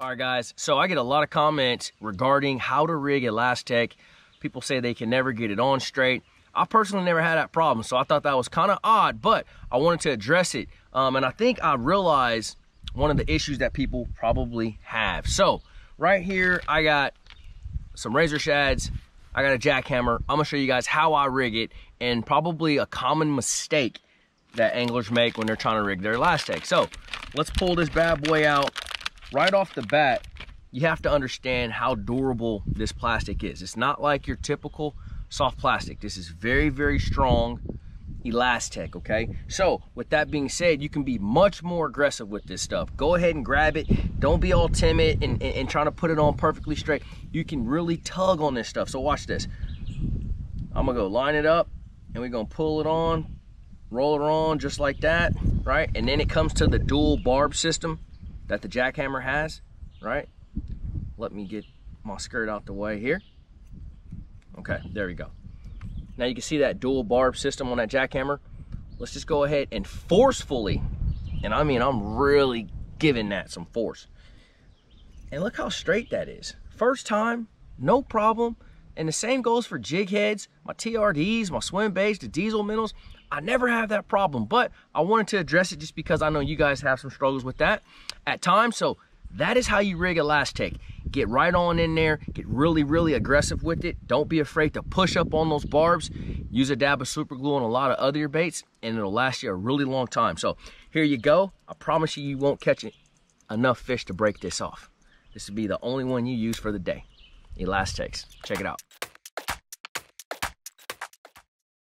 All right, guys. So I get a lot of comments regarding how to rig ElaZtech. People say they can never get it on straight. I personally never had that problem, so I thought that was kind of odd, but I wanted to address it. Um, and I think I realized one of the issues that people probably have. So right here, I got some razor shads. I got a jackhammer. I'm gonna show you guys how I rig it and probably a common mistake that anglers make when they're trying to rig their ElaZtech. So let's pull this bad boy out. Right off the bat, you have to understand how durable this plastic is. It's not like your typical soft plastic. This is very, very strong ElaZtech, okay? So with that being said, you can be much more aggressive with this stuff. Go ahead and grab it. Don't be all timid and, and, and trying to put it on perfectly straight. You can really tug on this stuff. So watch this. I'm gonna go line it up and we're gonna pull it on, roll it on just like that, right? And then it comes to the dual barb system that the jackhammer has, right? Let me get my skirt out the way here. Okay, there we go. Now you can see that dual barb system on that jackhammer. Let's just go ahead and forcefully, and I mean I'm really giving that some force. And look how straight that is. First time, no problem. And the same goes for jig heads, my TRDs, my swim baits, the diesel minnows. I never have that problem, but I wanted to address it just because I know you guys have some struggles with that at times. So that is how you rig ElaZtech. Get right on in there, get really, really aggressive with it. Don't be afraid to push up on those barbs. Use a dab of super glue on a lot of other baits and it'll last you a really long time. So here you go. I promise you, you won't catch enough fish to break this off. This will be the only one you use for the day. ElaZtechs. Check it out.